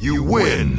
You win!